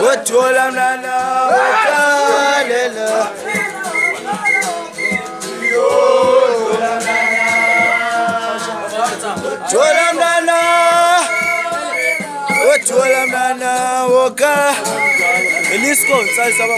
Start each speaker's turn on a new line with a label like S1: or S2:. S1: Kutula mnana ukalela
S2: Kutula
S3: mnana Kutula mnana ukalela 三什么？